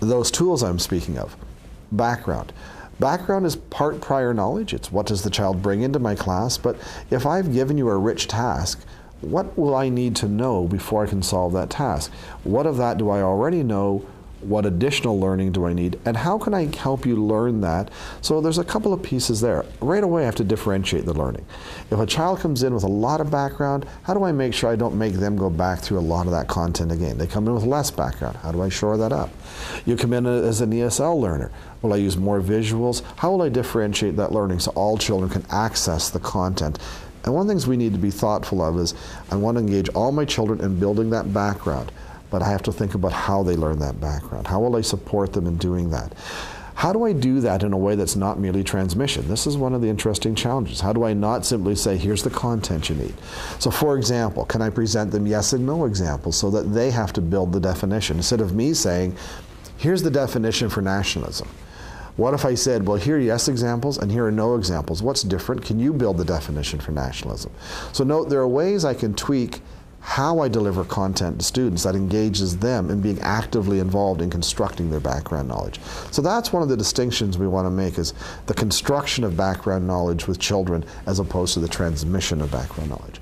those tools I'm speaking of. Background. Background is part prior knowledge. It's what does the child bring into my class. But if I've given you a rich task, what will I need to know before I can solve that task? What of that do I already know? What additional learning do I need? And how can I help you learn that? So there's a couple of pieces there. Right away, I have to differentiate the learning. If a child comes in with a lot of background, how do I make sure I don't make them go back through a lot of that content again? They come in with less background. How do I shore that up? You come in as an ESL learner. Will I use more visuals? How will I differentiate that learning so all children can access the content? And one of the things we need to be thoughtful of is I want to engage all my children in building that background but I have to think about how they learn that background. How will I support them in doing that? How do I do that in a way that's not merely transmission? This is one of the interesting challenges. How do I not simply say, here's the content you need? So, for example, can I present them yes and no examples so that they have to build the definition instead of me saying, here's the definition for nationalism? What if I said, well, here are yes examples and here are no examples? What's different? Can you build the definition for nationalism? So, note there are ways I can tweak how I deliver content to students that engages them in being actively involved in constructing their background knowledge. So that's one of the distinctions we want to make is the construction of background knowledge with children as opposed to the transmission of background knowledge.